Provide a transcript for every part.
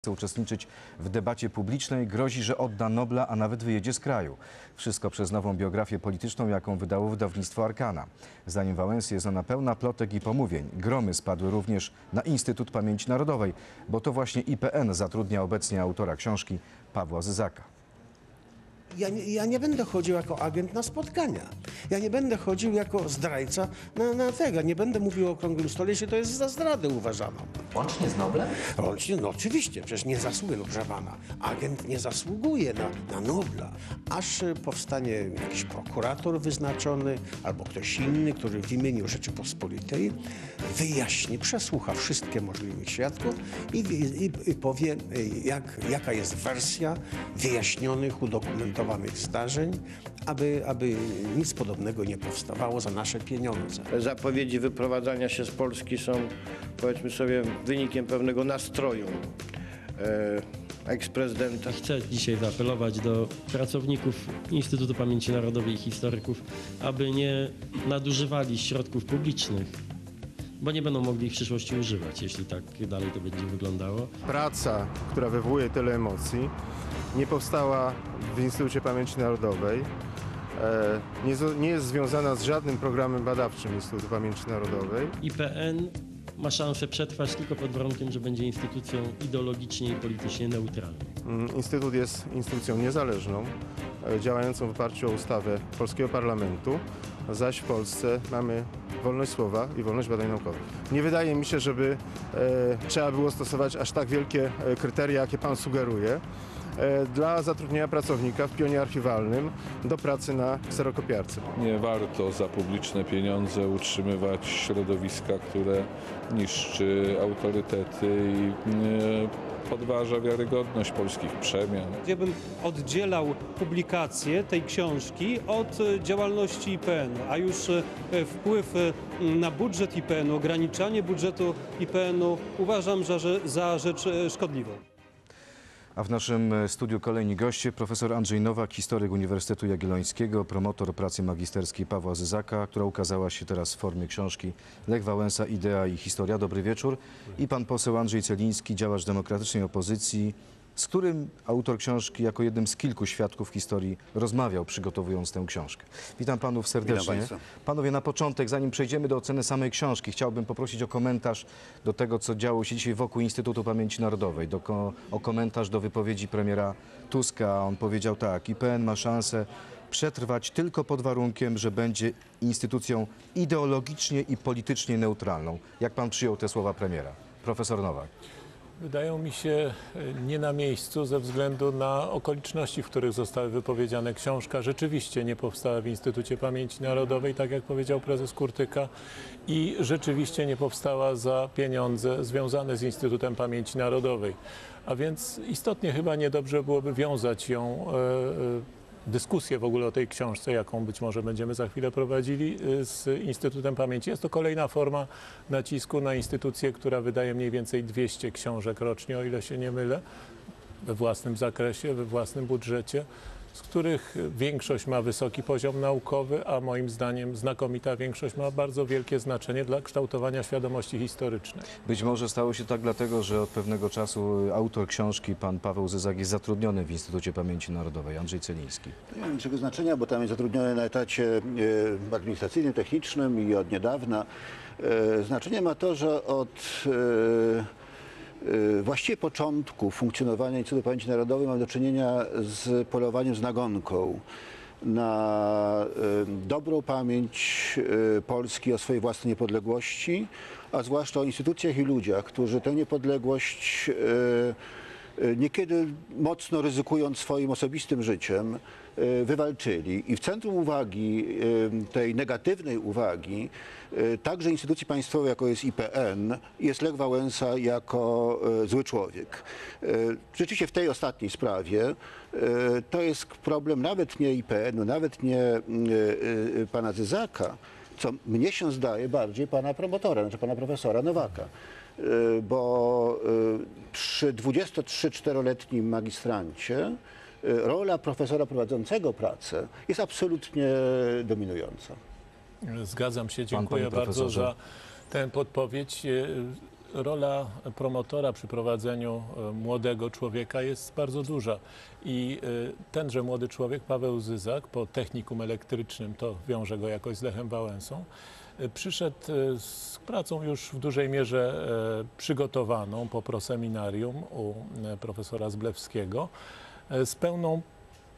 chce uczestniczyć w debacie publicznej, grozi, że odda Nobla, a nawet wyjedzie z kraju. Wszystko przez nową biografię polityczną, jaką wydało wydawnictwo Arkana. Zdaniem Wałęsy jest ona pełna plotek i pomówień. Gromy spadły również na Instytut Pamięci Narodowej, bo to właśnie IPN zatrudnia obecnie autora książki Pawła Zyzaka. Ja nie, ja nie będę chodził jako agent na spotkania. Ja nie będę chodził jako zdrajca na, na tego. Nie będę mówił o okrągłym stole, jeśli to jest za zdradę uważano. Łącznie z Noblem? Łącznie, no oczywiście, przecież nie zasługuje, no proszę pana. Agent nie zasługuje na, na Nobla, aż y, powstanie jakiś prokurator wyznaczony albo ktoś inny, który w imieniu Rzeczypospolitej wyjaśni, przesłucha wszystkie możliwych świadków i, i, i powie, y, jak, jaka jest wersja wyjaśnionych, udokumentowanych zdarzeń, aby, aby nic podobnego nie powstawało za nasze pieniądze. Zapowiedzi wyprowadzania się z Polski są, powiedzmy sobie, wynikiem pewnego nastroju e, eksprezydenta. Chcę dzisiaj zaapelować do pracowników Instytutu Pamięci Narodowej i historyków, aby nie nadużywali środków publicznych, bo nie będą mogli ich w przyszłości używać, jeśli tak dalej to będzie wyglądało. praca, która wywołuje tyle emocji, nie powstała w Instytucie Pamięci Narodowej. e, Nie, nie jest związana z żadnym programem badawczym Instytutu Pamięci Narodowej. IPN ma szansę przetrwać tylko pod warunkiem, że będzie instytucją ideologicznie i politycznie neutralną. Mm, Instytut jest instytucją niezależną, e, działającą w oparciu o ustawę polskiego parlamentu, zaś w Polsce mamy wolność słowa i wolność badań naukowych. Nie wydaje mi się, żeby e, trzeba było stosować aż tak wielkie e, kryteria, jakie Pan sugeruje, dla zatrudnienia pracownika w pionie archiwalnym do pracy na kserokopiarce. Nie warto za publiczne pieniądze utrzymywać środowiska, które niszczy autorytety i e, podważa wiarygodność polskich przemian. Ja bym oddzielał publikację tej książki od e, działalności IPN-u, a już e, wpływ e, na budżet IPN-u, ograniczanie budżetu IPN-u uważam za, za rzecz e, szkodliwą. A w naszym e, studiu kolejni goście, profesor Andrzej Nowak, historyk Uniwersytetu Jagiellońskiego, promotor pracy magisterskiej Pawła Zyzaka, która ukazała się teraz w formie książki Lech Wałęsa, Idea i Historia. Dobry wieczór. I pan poseł Andrzej Celiński, działacz demokratycznej opozycji, z którym autor książki jako jednym z kilku świadków historii rozmawiał, przygotowując tę książkę. Witam panów serdecznie. państwa. Panowie, na początek, zanim przejdziemy do oceny samej książki, chciałbym poprosić o komentarz do tego, co działo się dzisiaj wokół Instytutu Pamięci Narodowej, do, o komentarz do wypowiedzi premiera Tuska. On powiedział tak, IPN ma szansę przetrwać tylko pod warunkiem, że będzie instytucją ideologicznie i politycznie neutralną. Jak pan przyjął te słowa premiera? Profesor Nowak. Wydają mi się e, nie na miejscu ze względu na okoliczności, w których zostały wypowiedziane. Książka rzeczywiście nie powstała w Instytucie Pamięci Narodowej, tak jak powiedział prezes Kurtyka, i rzeczywiście nie powstała za pieniądze związane z Instytutem Pamięci Narodowej. A więc istotnie chyba niedobrze byłoby wiązać ją. e, Dyskusję w ogóle o tej książce, jaką być może będziemy za chwilę prowadzili e, z Instytutem Pamięci. Jest to kolejna forma nacisku na instytucję, która wydaje mniej więcej 200 książek rocznie, o ile się nie mylę, we własnym zakresie, we własnym budżecie, z których większość ma wysoki poziom naukowy, a moim zdaniem znakomita większość ma bardzo wielkie znaczenie dla kształtowania świadomości historycznej. Być może stało się tak dlatego, że od pewnego czasu autor książki, pan Paweł Zyzak, jest zatrudniony w Instytucie Pamięci Narodowej, Andrzej Celiński. Nie ma większego znaczenia, bo tam jest zatrudniony na etacie e, administracyjnym, technicznym i od niedawna. E, Znaczenie ma to, że od e, właściwie początku funkcjonowania Instytutu Pamięci Narodowej mamy do czynienia z polowaniem z nagonką na e, dobrą pamięć e, Polski o swojej własnej niepodległości, a zwłaszcza o instytucjach i ludziach, którzy tę niepodległość niekiedy mocno ryzykując swoim osobistym życiem, wywalczyli. I w centrum uwagi, e, tej negatywnej uwagi, e, także instytucji państwowej, jako jest IPN, jest Lech Wałęsa jako e, zły człowiek. E, Rzeczywiście w tej ostatniej sprawie e, to jest problem nawet nie IPN-u, nawet nie e, e, pana Zyzaka, co mnie się zdaje bardziej pana promotora, znaczy pana profesora Nowaka. Bo przy 23-4-letnim magistrancie rola profesora prowadzącego pracę jest absolutnie dominująca. Zgadzam się, dziękuję bardzo profesorze. za tę podpowiedź. E, rola promotora przy prowadzeniu e, młodego człowieka jest bardzo duża. I e, tenże młody człowiek, Paweł Zyzak, po technikum elektrycznym, to wiąże go jakoś z Lechem Wałęsą, e, przyszedł e, z pracą już w dużej mierze e, przygotowaną po proseminarium u e, profesora Zblewskiego, e, z pełną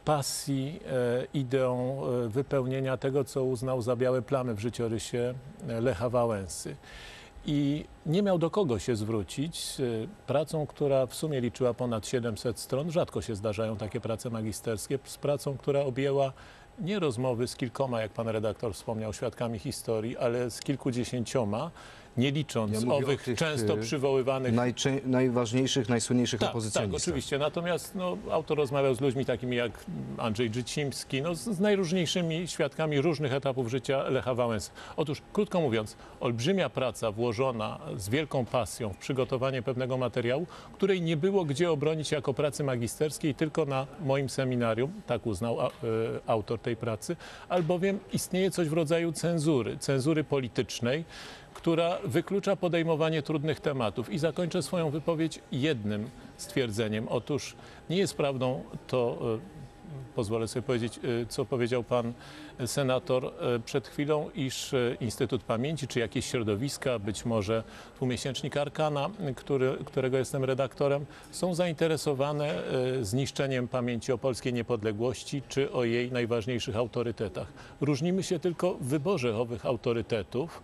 pasji, e, ideą e, wypełnienia tego, co uznał za białe plamy w życiorysie e, Lecha Wałęsy. I nie miał do kogo się zwrócić z e, pracą, która w sumie liczyła ponad 700 stron. Rzadko się zdarzają takie prace magisterskie, z pracą, która objęła nie rozmowy z kilkoma, jak pan redaktor wspomniał, świadkami historii, ale z kilkudziesięcioma, nie licząc Ja owych tych, często e, przywoływanych najważniejszych, najsłynniejszych tak, tak, opozycjonistach. oczywiście. Natomiast no, autor rozmawiał z ludźmi takimi jak Andrzej Drzycimski, no, z, z najróżniejszymi świadkami różnych etapów życia Lecha Wałęsy. Otóż, krótko mówiąc, olbrzymia praca włożona z wielką pasją w przygotowanie pewnego materiału, której nie było gdzie obronić jako pracy magisterskiej, tylko na moim seminarium, tak uznał a, e, autor tej pracy, albowiem istnieje coś w rodzaju cenzury, cenzury politycznej, która wyklucza podejmowanie trudnych tematów. I zakończę swoją wypowiedź jednym stwierdzeniem. Otóż nie jest prawdą to, e, pozwolę sobie powiedzieć, e, co powiedział pan senator e, przed chwilą, iż Instytut Pamięci, czy jakieś środowiska, być może dwumiesięcznik Arkana, który, którego jestem redaktorem, są zainteresowane zniszczeniem pamięci o polskiej niepodległości, czy o jej najważniejszych autorytetach. Różnimy się tylko w wyborze owych autorytetów.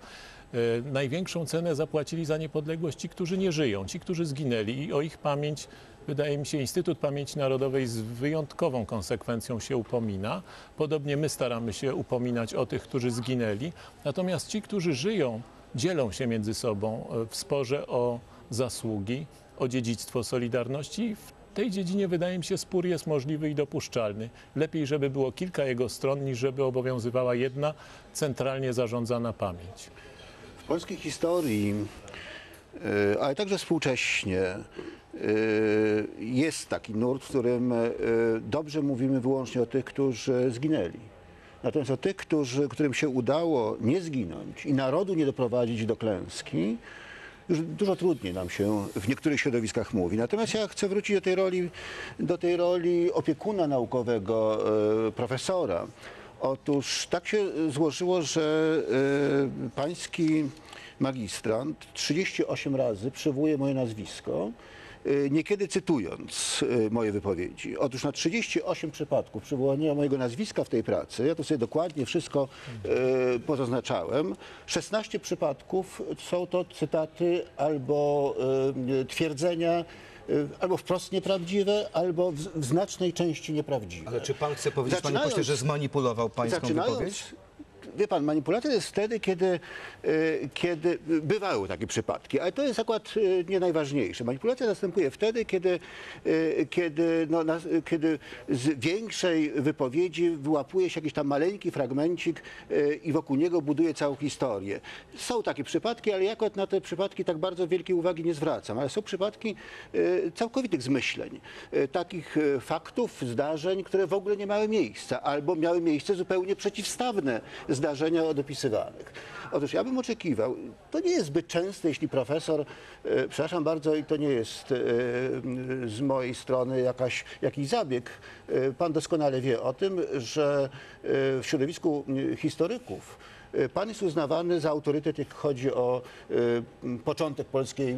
E, Największą cenę zapłacili za niepodległość ci, którzy nie żyją, ci, którzy zginęli i o ich pamięć, wydaje mi się, Instytut Pamięci Narodowej z wyjątkową konsekwencją się upomina. Podobnie my staramy się upominać o tych, którzy zginęli. Natomiast ci, którzy żyją, dzielą się między sobą e, w sporze o zasługi, o dziedzictwo Solidarności. W tej dziedzinie wydaje mi się spór jest możliwy i dopuszczalny. Lepiej, żeby było kilka jego stron, niż żeby obowiązywała jedna centralnie zarządzana pamięć. Polskiej historii, y, ale także współcześnie, y, jest taki nurt, w którym y, dobrze mówimy wyłącznie o tych, którzy zginęli. Natomiast o tych, którzy, którym się udało nie zginąć i narodu nie doprowadzić do klęski, już dużo trudniej nam się w niektórych środowiskach mówi. Natomiast ja chcę wrócić do tej roli, do tej roli opiekuna naukowego, e, profesora. Otóż tak się złożyło, że e, pański magistrant 38 razy przywołuje moje nazwisko, e, niekiedy cytując e, moje wypowiedzi. Otóż na 38 przypadków przywołania mojego nazwiska w tej pracy, ja to sobie dokładnie wszystko pozaznaczałem, 16 przypadków są to cytaty albo twierdzenia, albo wprost nieprawdziwe, albo w, w znacznej części nieprawdziwe. Ale czy pan chce powiedzieć, panie Zaczynając- pośle, że zmanipulował pańską wypowiedź? Wie pan, manipulacja jest wtedy, kiedy, y, kiedy bywały takie przypadki, ale to jest akurat y, nie najważniejsze. Manipulacja następuje wtedy, kiedy, y, kiedy, no, kiedy z większej wypowiedzi wyłapuje się jakiś tam maleńki fragmencik i wokół niego buduje całą historię. Są takie przypadki, ale ja akurat na te przypadki tak bardzo wielkiej uwagi nie zwracam, ale są przypadki całkowitych zmyśleń, takich faktów, zdarzeń, które w ogóle nie miały miejsca, albo miały miejsce zupełnie przeciwstawne zdarzenia opisywanych. Otóż ja bym oczekiwał, to nie jest zbyt częste, jeśli profesor, e, przepraszam bardzo, i to nie jest e, z mojej strony jakaś, jakiś zabieg, e, pan doskonale wie o tym, że e, w środowisku e, historyków e, Pan jest uznawany za autorytet, jak chodzi o e, początek polskiej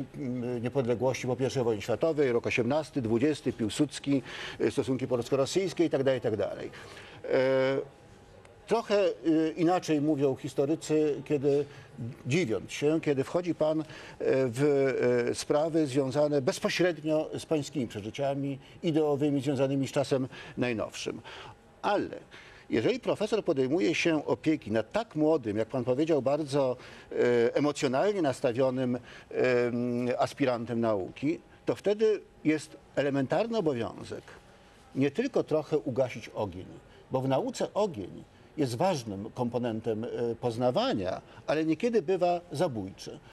niepodległości po I wojnie światowej, rok 18, 20, Piłsudski, e, stosunki polsko-rosyjskie itd. itd. E, Trochę y, inaczej mówią historycy, kiedy dziwiąc się, kiedy wchodzi pan e, w e, sprawy związane bezpośrednio z pańskimi przeżyciami ideowymi, związanymi z czasem najnowszym. Ale jeżeli profesor podejmuje się opieki nad tak młodym, jak pan powiedział, bardzo e, emocjonalnie nastawionym em, aspirantem nauki, to wtedy jest elementarny obowiązek nie tylko trochę ugasić ogień, bo w nauce ogień jest ważnym komponentem e, poznawania, ale niekiedy bywa zabójczy.